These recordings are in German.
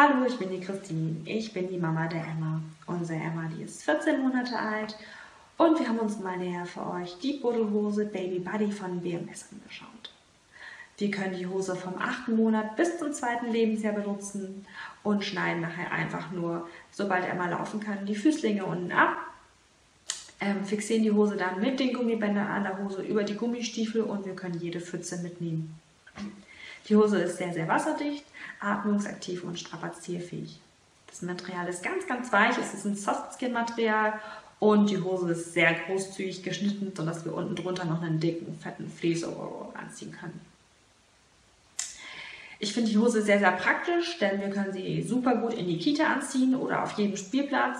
Hallo, ich bin die Christine. Ich bin die Mama der Emma. Unsere Emma, die ist 14 Monate alt und wir haben uns mal näher für euch die Buddelhose Baby Buddy von BMS angeschaut. Wir können die Hose vom 8. Monat bis zum 2. Lebensjahr benutzen und schneiden nachher einfach nur, sobald Emma laufen kann, die Füßlinge unten ab, ähm, fixieren die Hose dann mit den Gummibändern an der Hose über die Gummistiefel und wir können jede Pfütze mitnehmen. Die Hose ist sehr, sehr wasserdicht, atmungsaktiv und strapazierfähig. Das Material ist ganz, ganz weich. Es ist ein Softskin-Material und die Hose ist sehr großzügig geschnitten, sodass wir unten drunter noch einen dicken, fetten Fleece-Overall anziehen können. Ich finde die Hose sehr, sehr praktisch, denn wir können sie super gut in die Kita anziehen oder auf jedem Spielplatz,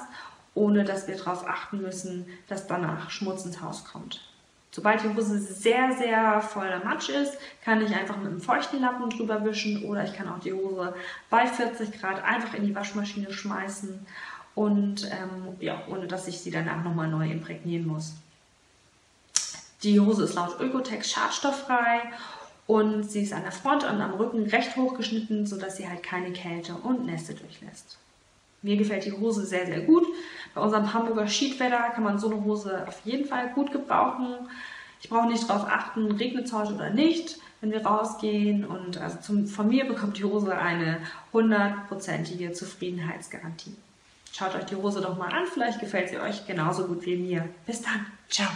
ohne dass wir darauf achten müssen, dass danach Schmutz ins Haus kommt. Sobald die Hose sehr, sehr voller Matsch ist, kann ich einfach mit einem feuchten Lappen drüber wischen oder ich kann auch die Hose bei 40 Grad einfach in die Waschmaschine schmeißen und ähm, ja, ohne dass ich sie danach nochmal neu imprägnieren muss. Die Hose ist laut Ökotex schadstofffrei und sie ist an der Front und am Rücken recht hoch geschnitten, sodass sie halt keine Kälte und Nässe durchlässt. Mir gefällt die Hose sehr, sehr gut. Bei unserem Hamburger Schiedwetter kann man so eine Hose auf jeden Fall gut gebrauchen. Ich brauche nicht darauf achten, regnet es heute oder nicht, wenn wir rausgehen. Und also zum, von mir bekommt die Hose eine hundertprozentige Zufriedenheitsgarantie. Schaut euch die Hose doch mal an, vielleicht gefällt sie euch genauso gut wie mir. Bis dann, ciao.